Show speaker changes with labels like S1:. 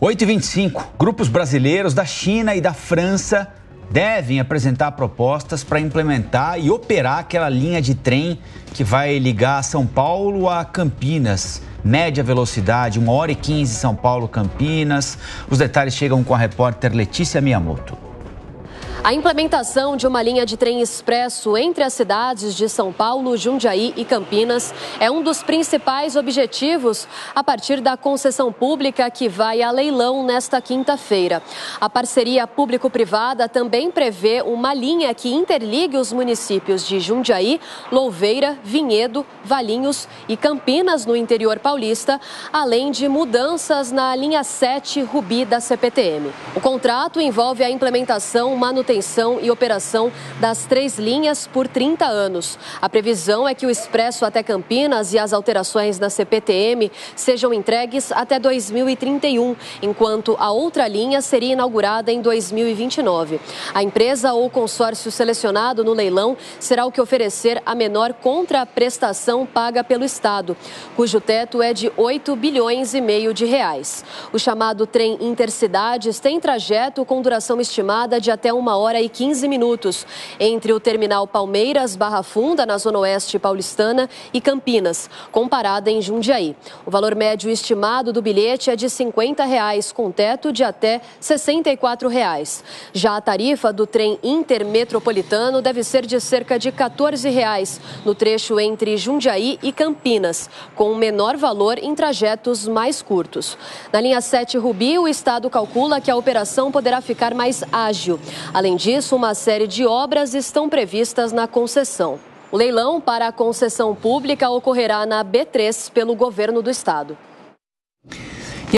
S1: 8h25, grupos brasileiros da China e da França devem apresentar propostas para implementar e operar aquela linha de trem que vai ligar São Paulo a Campinas. Média velocidade, 1 hora e 15 São Paulo, Campinas. Os detalhes chegam com a repórter Letícia Miyamoto.
S2: A implementação de uma linha de trem expresso entre as cidades de São Paulo, Jundiaí e Campinas é um dos principais objetivos a partir da concessão pública que vai a leilão nesta quinta-feira. A parceria público-privada também prevê uma linha que interligue os municípios de Jundiaí, Louveira, Vinhedo, Valinhos e Campinas no interior paulista, além de mudanças na linha 7 Rubi da CPTM. O contrato envolve a implementação, manutenção manutenção e operação das três linhas por 30 anos. A previsão é que o expresso até Campinas e as alterações na CPTM sejam entregues até 2031, enquanto a outra linha seria inaugurada em 2029. A empresa ou consórcio selecionado no leilão será o que oferecer a menor contraprestação paga pelo Estado, cujo teto é de 8 bilhões e meio de reais. O chamado trem Intercidades tem trajeto com duração estimada de até uma hora hora e 15 minutos entre o terminal Palmeiras Barra Funda, na zona oeste paulistana, e Campinas, comparada em Jundiaí. O valor médio estimado do bilhete é de 50 reais, com teto de até 64 reais. Já a tarifa do trem intermetropolitano deve ser de cerca de 14 reais, no trecho entre Jundiaí e Campinas, com menor valor em trajetos mais curtos. Na linha 7 Rubi, o Estado calcula que a operação poderá ficar mais ágil. Além disso, uma série de obras estão previstas na concessão. O leilão para a concessão pública ocorrerá na B3 pelo governo do estado.